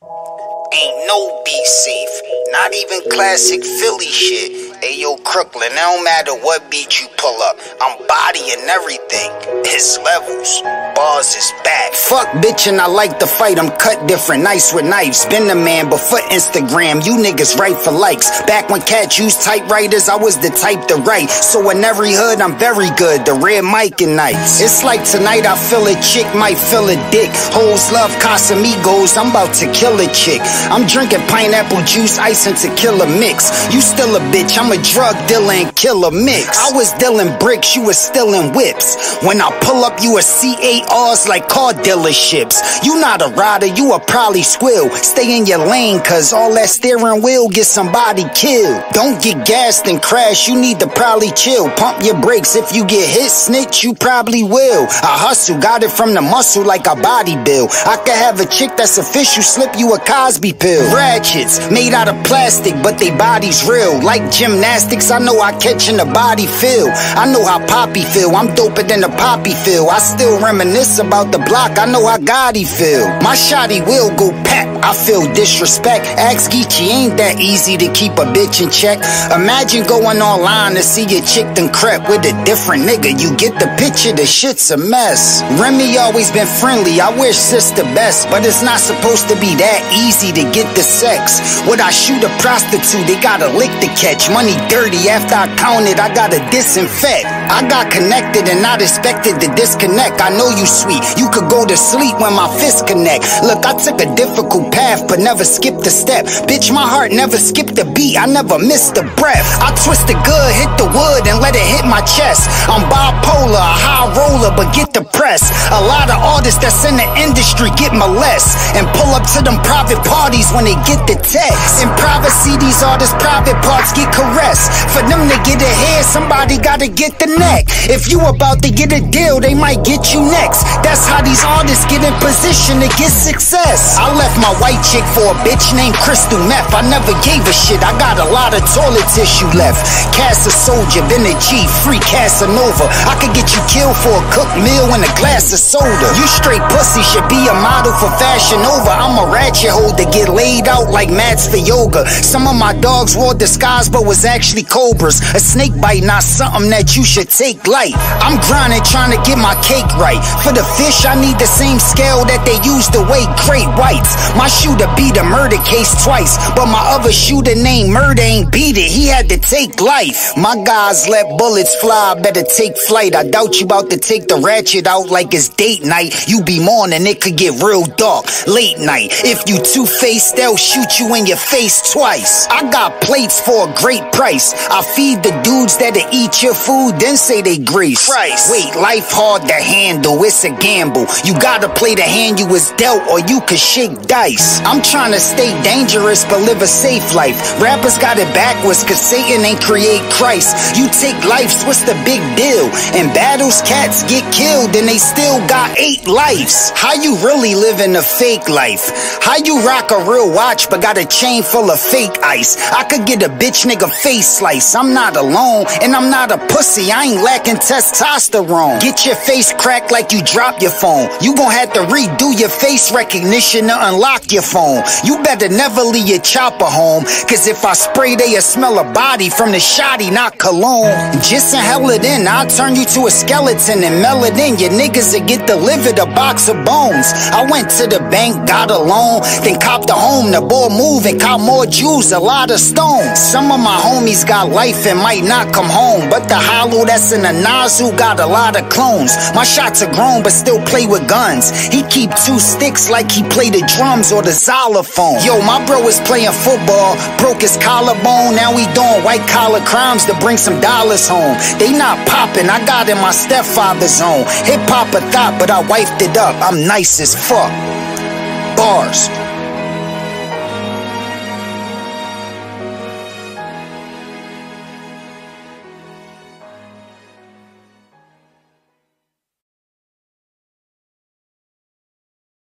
Thank you. Ain't no be safe, not even classic Philly shit. Ayo, Crooklyn, it don't matter what beat you pull up. I'm bodying everything. His levels. Bars is back. Fuck bitch and I like the fight. I'm cut different, nice with knives. Been the man, but for Instagram, you niggas write for likes. Back when cats used typewriters, I was the type to write. So in every hood, I'm very good. The red mic and nights. It's like tonight I feel a chick might feel a dick. Hoes love Casamigos. I'm about to kill a chick. I'm drinking pineapple juice, ice and tequila mix. You still a bitch. I'm a drug dealer and killer mix. I was dealing bricks, you was stealing whips. When I pull up, you a CARs like car dealerships. You not a rider, you a probably squill. Stay in your lane, cause all that steering wheel get somebody killed. Don't get gassed and crash, you need to probably chill. Pump your brakes, if you get hit, snitch, you probably will. I hustle, got it from the muscle like a body bill. I could have a chick that's official, slip you a Cosby pill. Ratchets, made out of plastic, but they bodies real. Like gymnastics, I know I catch in the body feel. I know how Poppy feel, I'm doper than the Poppy feel. I still reminisce about the block, I know how Gotti feel. My shotty will go pat, I feel disrespect. Ask Geechee, ain't that easy to keep a bitch in check. Imagine going online to see your chick then crep with a different nigga. You get the picture, the shit's a mess. Remy always been friendly, I wish sis the best, but it's not supposed to be that easy to get the sex. Would I shoot a prostitute? They gotta lick to catch money dirty. After I count it, I gotta disinfect. I got connected and not expected to disconnect. I know you sweet. You could go to sleep when my fists connect. Look, I took a difficult path, but never skipped a step. Bitch, my heart never skipped a beat. I never missed a breath. I twisted good, hit the wood, and let it hit my chest. I'm bipolar, a high roller, but get depressed. A lot of artists that's in the industry get molested and pull up to them private parties when they get the text. In privacy, these artists' private parts get caressed. For them to get ahead, somebody gotta get the neck. If you about to get a deal, they might get you next. That's how these artists get in position to get success. I left my white chick for a bitch named Crystal Meth. I never gave a shit, I got a lot of toilet tissue left. Cast a soldier, been a G, free Casanova. I could get you killed for a cooked meal and a glass of soda. You straight pussy should be a model for Fashion Nova. I'm a ratchet hoe to get laid out like mats for yoga. Some of my dogs wore disguise but was actually cobras. A snake bite, not something that you should take light. I'm grinding, trying to get my cake right. For the fish, I need the same scale that they use to weigh great whites. My shooter beat a murder case twice, but my other shooter named Murder ain't beat it. He had to take life. My guys let bullets fly, better take flight. I doubt you about to take the ratchet out like it's date night. You be morning, it could get real dark. Late night. If you two faced, they'll shoot you in your face twice. I got plates for a great price. I feed the dudes that eat your food, then say they grease. Price. Wait, life hard to handle, it's a gamble. You gotta play the hand you was dealt, or you could shake dice. I'm trying to stay dangerous, but live a safe life. Rappers got it backwards, cause Satan ain't create Christ. You take life, what's the big deal? In battles, cats get killed, and they still got eight lives. How you really living a fake life? How you rock a real watch, but got a chain full of fake ice? I could get a bitch nigga face slice. I'm not alone, and I'm not a pussy. I ain't lacking testosterone. Get your face cracked like you dropped your phone. You gon' have to redo your face recognition to unlock your phone. You better never leave your chopper home, cause if I spray, they'll smell a body from the shoddy, not cologne. Just inhale it in, I'll turn you to a skeleton and melt it in. Your niggas will get delivered a box of bones. I went to the bank, got a loan, then copped a home. The boy moved and caught more jewels, a lot of stones. Some of my homies got life and might not come home. But the hollow that's in the nozzle got a lot of clones. My shots are grown, but still play with guns. He keep two sticks like he play the drums or the xylophone. Yo, my bro is playing football, broke his collarbone. Now he doing white collar crimes to bring some dollars home. They not popping, I got in my stepfather's zone. Hip hop a thought, but I wifed it up. I'm nice as fuck. Bars.